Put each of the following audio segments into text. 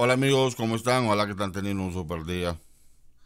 Hola amigos, ¿cómo están? Hola que están teniendo un super día.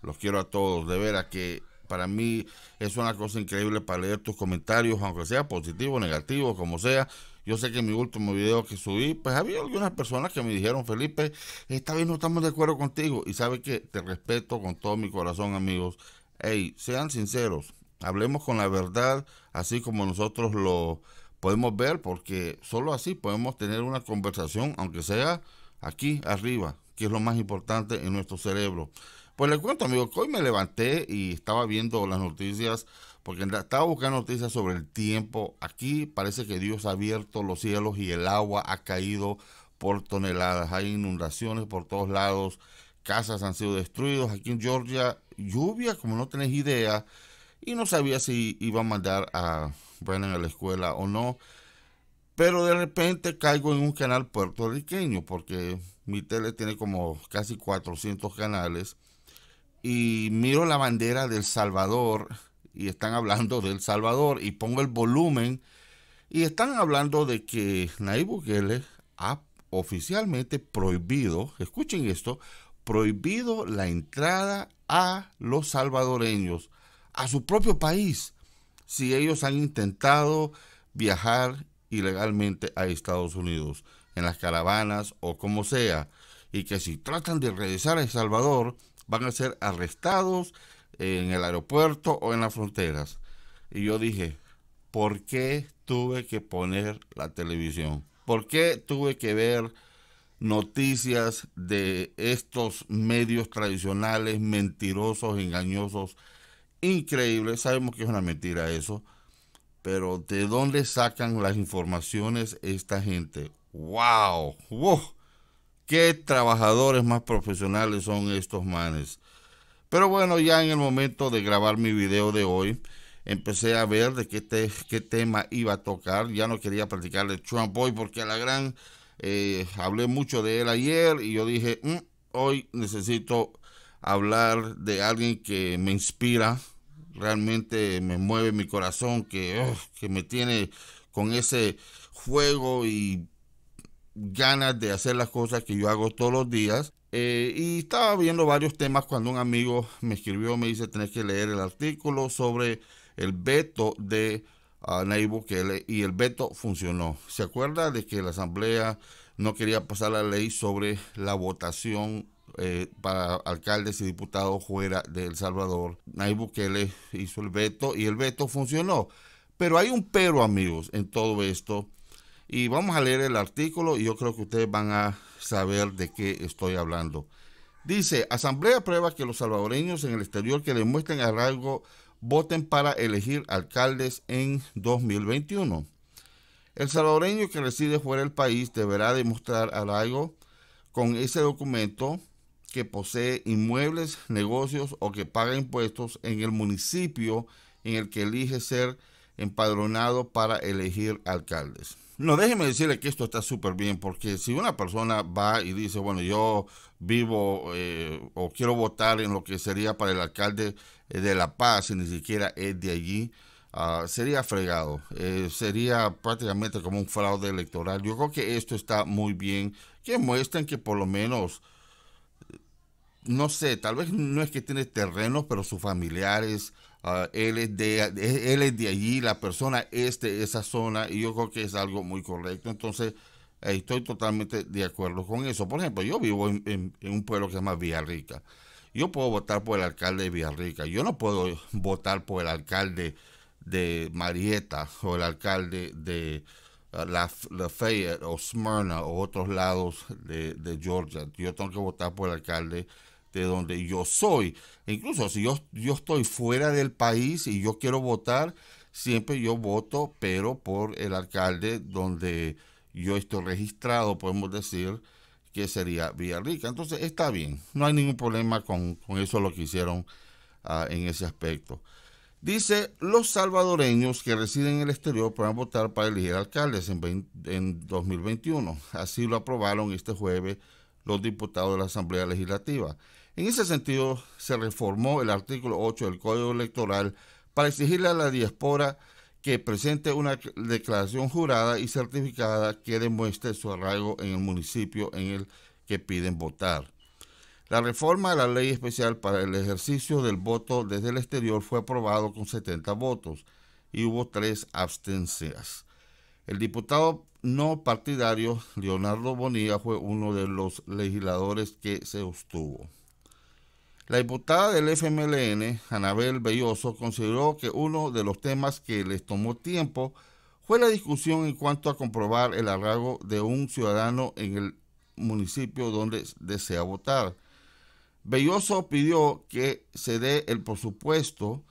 Los quiero a todos. De veras que para mí es una cosa increíble para leer tus comentarios, aunque sea positivo, negativo, como sea. Yo sé que en mi último video que subí, pues había algunas personas que me dijeron, Felipe, esta vez no estamos de acuerdo contigo. Y sabe que te respeto con todo mi corazón, amigos. Hey, sean sinceros, hablemos con la verdad, así como nosotros lo podemos ver, porque solo así podemos tener una conversación, aunque sea aquí arriba, que es lo más importante en nuestro cerebro. Pues le cuento, amigo, que hoy me levanté y estaba viendo las noticias, porque estaba buscando noticias sobre el tiempo. Aquí parece que Dios ha abierto los cielos y el agua ha caído por toneladas. Hay inundaciones por todos lados, casas han sido destruidas. Aquí en Georgia, lluvia, como no tenés idea, y no sabía si iba a mandar a Brennan a la escuela o no. Pero de repente caigo en un canal puertorriqueño, porque mi tele tiene como casi 400 canales y miro la bandera del Salvador y están hablando del Salvador y pongo el volumen y están hablando de que Nayib Bukele ha oficialmente prohibido, escuchen esto, prohibido la entrada a los salvadoreños a su propio país. Si ellos han intentado viajar ilegalmente a Estados Unidos en las caravanas o como sea y que si tratan de regresar a El Salvador van a ser arrestados en el aeropuerto o en las fronteras. Y yo dije, ¿por qué tuve que poner la televisión? ¿Por qué tuve que ver noticias de estos medios tradicionales, mentirosos, engañosos, increíbles? Sabemos que es una mentira eso, pero ¿de dónde sacan las informaciones esta gente? ¡Wow! ¡Wow! qué trabajadores más profesionales son estos manes. Pero bueno, ya en el momento de grabar mi video de hoy, empecé a ver de qué, tema iba a tocar. Ya no quería platicar de Trump hoy porque a la gran eh, hablé mucho de él ayer y yo dije, mm, hoy necesito hablar de alguien que me inspira, realmente me mueve mi corazón, que, que me tiene con ese fuego y ganas de hacer las cosas que yo hago todos los días. Eh, y estaba viendo varios temas cuando un amigo me escribió, me dice, tenés que leer el artículo sobre el veto de uh, y el veto funcionó. ¿Se acuerda de que la Asamblea no quería pasar la ley sobre la votación eh, para alcaldes y diputados fuera de El Salvador? Nayib Bukele hizo el veto y el veto funcionó. Pero hay un pero, amigos, en todo esto y vamos a leer el artículo y yo creo que ustedes van a saber de qué estoy hablando. Dice, Asamblea aprueba que los salvadoreños en el exterior que demuestren arraigo voten para elegir alcaldes en 2021. El salvadoreño que reside fuera del país deberá demostrar arraigo con ese documento que posee inmuebles, negocios o que paga impuestos en el municipio en el que elige ser empadronado para elegir alcaldes. No, déjeme decirle que esto está súper bien, porque si una persona va y dice, bueno, yo vivo eh, o quiero votar en lo que sería para el alcalde eh, de La Paz y ni siquiera es de allí, ah, sería fregado, eh, sería prácticamente como un fraude electoral. Yo creo que esto está muy bien, que muestren que por lo menos, no sé, tal vez no es que tiene terrenos, pero sus familiares Ah, él, es de, él es de allí, la persona es de esa zona y yo creo que es algo muy correcto. Entonces, estoy totalmente de acuerdo con eso. Por ejemplo, yo vivo en, un pueblo que se llama Villarrica. Yo puedo votar por el alcalde de Villarrica. Yo no puedo votar por el alcalde de Marietta o el alcalde de uh, la, Lafayette o Smyrna o otros lados de, de Georgia. Yo tengo que votar por el alcalde de donde yo soy. incluso si yo, yo estoy fuera del país y yo quiero votar, siempre yo voto, pero por el alcalde donde yo estoy registrado, podemos decir que sería Villarrica. Entonces está bien, no hay ningún problema con, eso lo que hicieron ah, en ese aspecto. Dice, los salvadoreños que residen en el exterior pueden votar para elegir alcaldes en 2021. Así lo aprobaron este jueves los diputados de la Asamblea Legislativa. En ese sentido, se reformó el artículo 8 del Código Electoral para exigirle a la diáspora que presente una declaración jurada y certificada que demuestre su arraigo en el municipio en el que piden votar. La reforma de la ley especial para el ejercicio del voto desde el exterior fue aprobado con 70 votos y hubo tres abstencias. El diputado no partidario Leonardo Bonilla fue uno de los legisladores que se obtuvo. La diputada del FMLN, Anabel Belloso, consideró que uno de los temas que les tomó tiempo fue la discusión en cuanto a comprobar el arraigo de un ciudadano en el municipio donde desea votar. Belloso pidió que se dé el presupuesto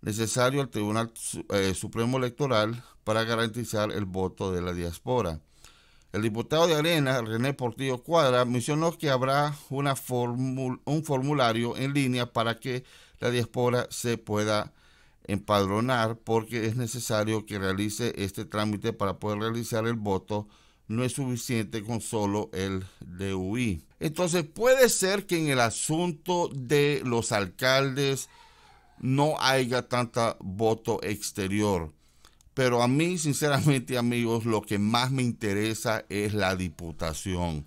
necesario al Tribunal eh, Supremo Electoral para garantizar el voto de la diáspora. El diputado de Arena, René Portillo Cuadra, mencionó que habrá una un formulario en línea para que la diáspora se pueda empadronar porque es necesario que realice este trámite para poder realizar el voto. No es suficiente con solo el DUI. Entonces puede ser que en el asunto de los alcaldes no haya tanta voto exterior. Pero a mí, sinceramente, amigos, lo que más me interesa es la diputación,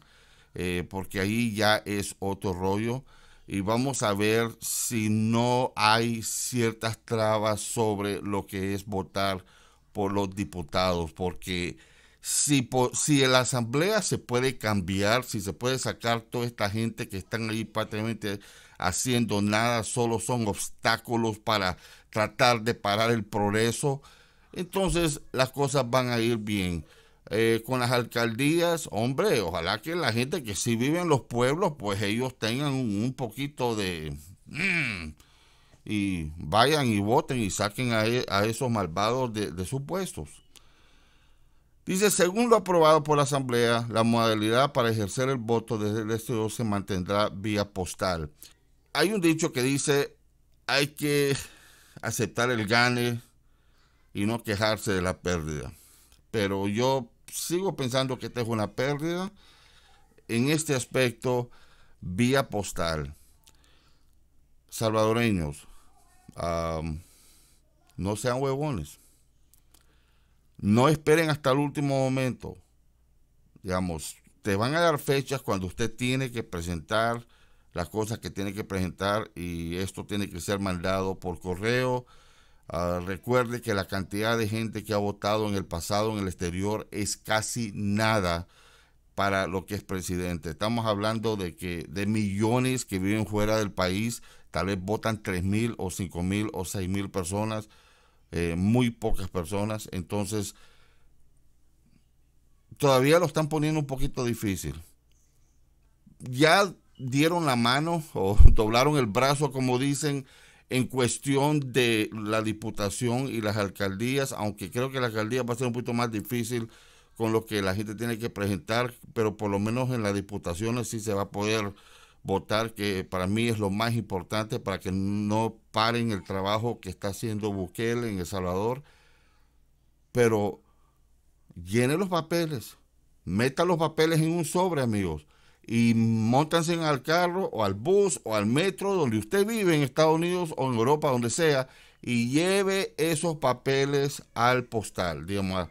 eh, porque ahí ya es otro rollo y vamos a ver si no hay ciertas trabas sobre lo que es votar por los diputados, porque si, si en la asamblea se puede cambiar, si se puede sacar toda esta gente que están ahí prácticamente haciendo nada, solo son obstáculos para tratar de parar el progreso, entonces las cosas van a ir bien. Eh, con las alcaldías, hombre, ojalá que la gente que sí vive en los pueblos, pues ellos tengan un, poquito de... Mm, y vayan y voten y saquen a, e, esos malvados de, de sus puestos. Dice, según lo aprobado por la Asamblea, la modalidad para ejercer el voto desde el exterior se mantendrá vía postal. Hay un dicho que dice, hay que aceptar el gane y no quejarse de la pérdida. Pero yo sigo pensando que esta es una pérdida en este aspecto vía postal. Salvadoreños, no sean huevones. No esperen hasta el último momento. Digamos, te van a dar fechas cuando usted tiene que presentar las cosas que tiene que presentar y esto tiene que ser mandado por correo Ah, recuerde que la cantidad de gente que ha votado en el pasado en el exterior es casi nada para lo que es presidente. Estamos hablando de que de millones que viven fuera del país, tal vez votan 3 mil o 5 mil o 6 mil personas, eh, muy pocas personas. Entonces, todavía lo están poniendo un poquito difícil. Ya dieron la mano o doblaron el brazo, como dicen, en cuestión de la diputación y las alcaldías, aunque creo que la alcaldía va a ser un poquito más difícil con lo que la gente tiene que presentar, pero por lo menos en las diputaciones sí se va a poder votar, que para mí es lo más importante para que no paren el trabajo que está haciendo Bukele en El Salvador. Pero llene los papeles, meta los papeles en un sobre, amigos y montanse al carro o al bus o al metro donde usted vive en Estados Unidos o en Europa, donde sea, y lleve esos papeles al postal, digamos,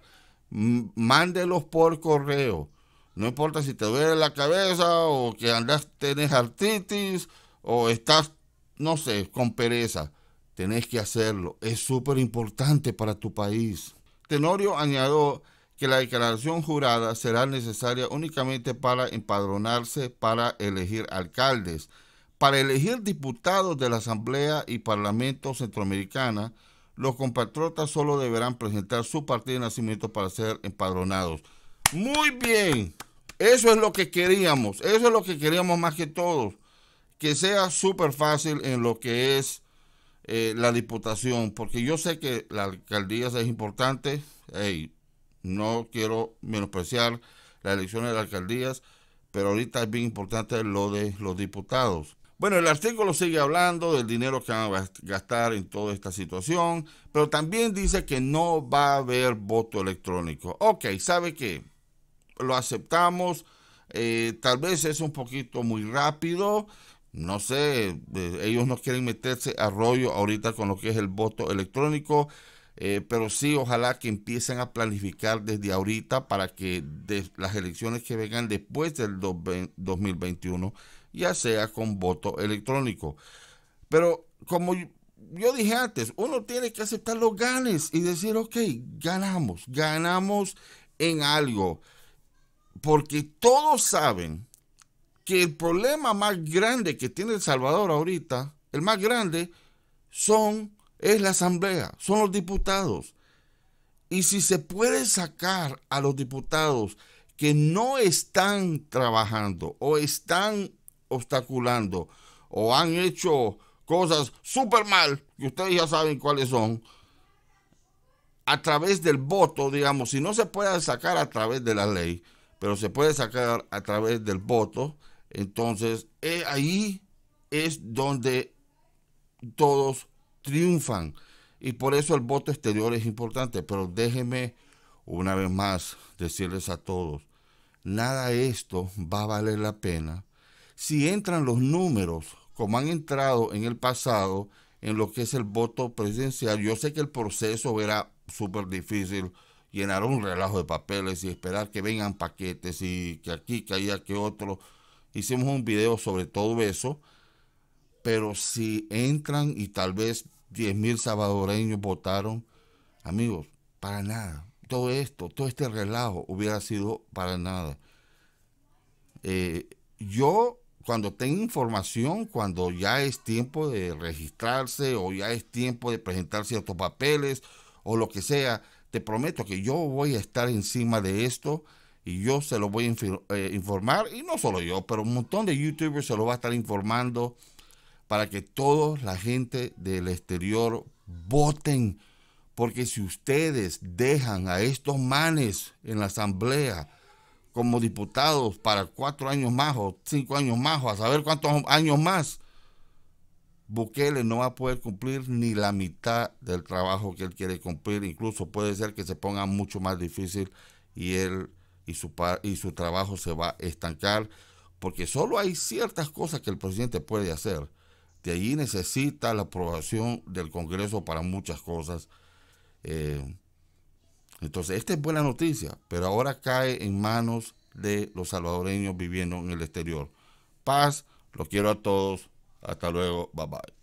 mándelos por correo. No importa si te duele la cabeza o que andas, tenés artritis o estás, no sé, con pereza. Tenés que hacerlo. Es súper importante para tu país. Tenorio añadió que la declaración jurada será necesaria únicamente para empadronarse para elegir alcaldes. Para elegir diputados de la Asamblea y Parlamento Centroamericana, los compatriotas solo deberán presentar su partida de nacimiento para ser empadronados. Muy bien, eso es lo que queríamos, eso es lo que queríamos más que todos, que sea súper fácil en lo que es eh, la diputación, porque yo sé que la alcaldía es importante, no quiero menospreciar las elecciones de las alcaldías, pero ahorita es bien importante lo de los diputados. Bueno, el artículo sigue hablando del dinero que van a gastar en toda esta situación, pero también dice que no va a haber voto electrónico. Ok, ¿sabe qué? Lo aceptamos, eh, tal vez es un poquito muy rápido, no sé, eh, ellos no quieren meterse a rollo ahorita con lo que es el voto electrónico. Eh, pero sí, ojalá que empiecen a planificar desde ahorita para que las elecciones que vengan después del 2021 ya sea con voto electrónico. Pero como yo dije antes, uno tiene que aceptar los ganes y decir, ok, ganamos, ganamos en algo. Porque todos saben que el problema más grande que tiene El Salvador ahorita, el más grande, son, es la asamblea, son los diputados. Y si se puede sacar a los diputados que no están trabajando o están obstaculando o han hecho cosas súper mal, que ustedes ya saben cuáles son, a través del voto, digamos, si no se puede sacar a través de la ley, pero se puede sacar a través del voto, entonces eh, ahí es donde todos triunfan. Y por eso el voto exterior es importante. Pero déjenme una vez más decirles a todos, nada de esto va a valer la pena si entran los números como han entrado en el pasado en lo que es el voto presidencial, yo sé que el proceso era súper difícil, llenar un relajo de papeles y esperar que vengan paquetes y que aquí, que allá, que otro. Hicimos un video sobre todo eso, pero si entran y tal vez 10 mil salvadoreños votaron, amigos, para nada. Todo esto, todo este relajo hubiera sido para nada. Eh, yo cuando tenga información, cuando ya es tiempo de registrarse o ya es tiempo de presentar ciertos papeles o lo que sea, te prometo que yo voy a estar encima de esto y yo se lo voy a eh, informar, y no solo yo, pero un montón de youtubers se lo va a estar informando para que toda la gente del exterior voten, porque si ustedes dejan a estos manes en la asamblea, como diputados para cuatro años más o cinco años más a saber cuántos años más, Bukele no va a poder cumplir ni la mitad del trabajo que él quiere cumplir. Incluso puede ser que se ponga mucho más difícil y él y su, y su trabajo se va a estancar porque solo hay ciertas cosas que el presidente puede hacer. De allí necesita la aprobación del Congreso para muchas cosas. Eh, entonces, esta es buena noticia, pero ahora cae en manos de los salvadoreños viviendo en el exterior. Paz, los quiero a todos. Hasta luego. Bye bye.